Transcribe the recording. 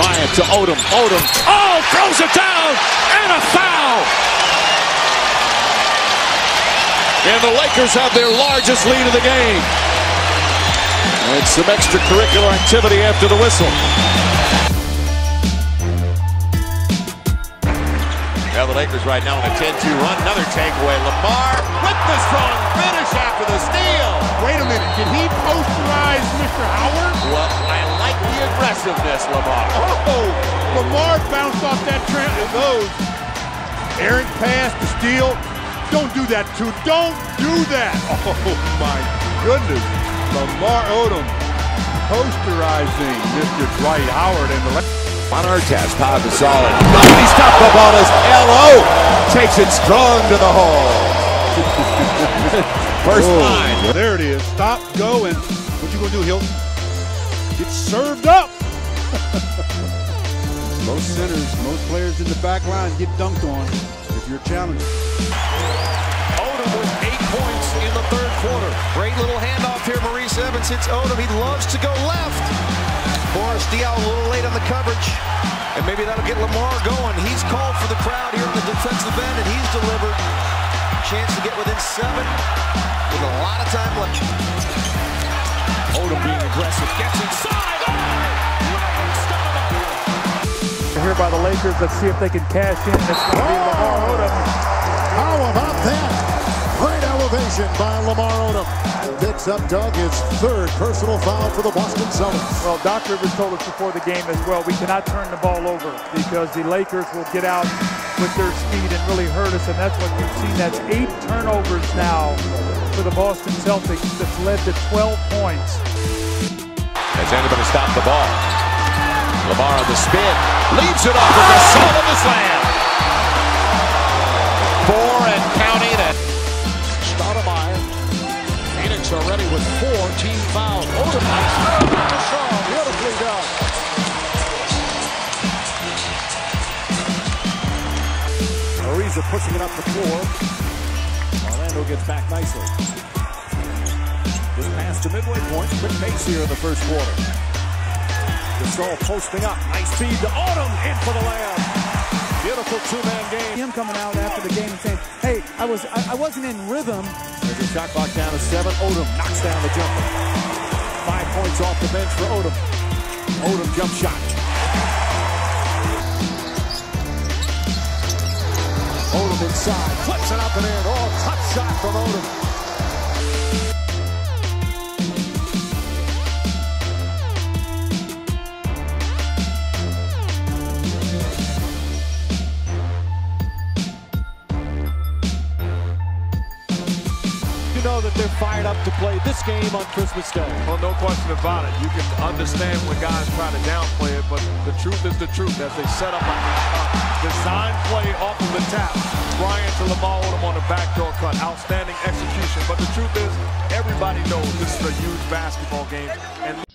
Bryant to Odom. Odom. Oh, throws it down and a foul. And the Lakers have their largest lead of the game. And some extracurricular activity after the whistle. Now the Lakers right now on a 10-2 run. Another takeaway. Lamar with the strong finish after the steal. Wait a minute. Did he aggressiveness, Lamar. Oh, Lamar bounced off that tramp. It goes. Errant pass to steal. Don't do that, too. Don't do that. Oh, my goodness. Lamar Odom posterizing Mr. Dwight Howard and the left. Ron Artest, Pau Gasol. He stopped the ball as LO takes it strong to the hole. First Oh, line. There it is. Stop, go, and what you gonna do, Hilton? Get served up. most centers, most players in the back line get dunked on if you're challenged. Odom with eight points in the third quarter. Great little handoff here. Maurice Evans hits Odom. He loves to go left. Boris Diaw a little late on the coverage. And maybe that'll get Lamar going. He's called for the crowd here in the defensive end, and he's delivered. Chance to get within seven with a lot of time left. Here by the Lakers. Let's see if they can cash in. It's going to be Lamar oh! Odom. How about that? Great elevation by Lamar Odom. Picks up Doug his third personal foul for the Boston Celtics. Well, Doc Rivers told us before the game as well, we cannot turn the ball over because the Lakers will get out with their speed and really hurt us, and that's what you've seen. That's eight turnovers now for the Boston Celtics that's led to 12 points. Has anybody stopped the ball? Lamar on the spin. Leaves it off with the soul of the slam. Four and counting it. Stoudemire. Phoenix already with four team fouls. Odom Shaw, beautifully done. Ariza pushing it up the floor. Orlando gets back nicely. Just past the midway point. Quick pace here in the first quarter. Gasol posting up. Nice feed to Odom. In for the layup. Beautiful two-man game. Him coming out after the game and saying, hey, I, was, I, I wasn't in rhythm. There's a shot clock down to seven. Odom knocks down the jumper. Five points off the bench for Odom. Odom jump shot. Odom inside. Flips it up and in. Oh, tough shot from Odom. That they're fired up to play this game on Christmas Day. Well, no question about it. You can understand when guys try to downplay it, but the truth is the truth. As they set up a design play off of the tap, Bryant to Lamar Odom on the backdoor cut. Outstanding execution. But the truth is, everybody knows this is a huge basketball game. And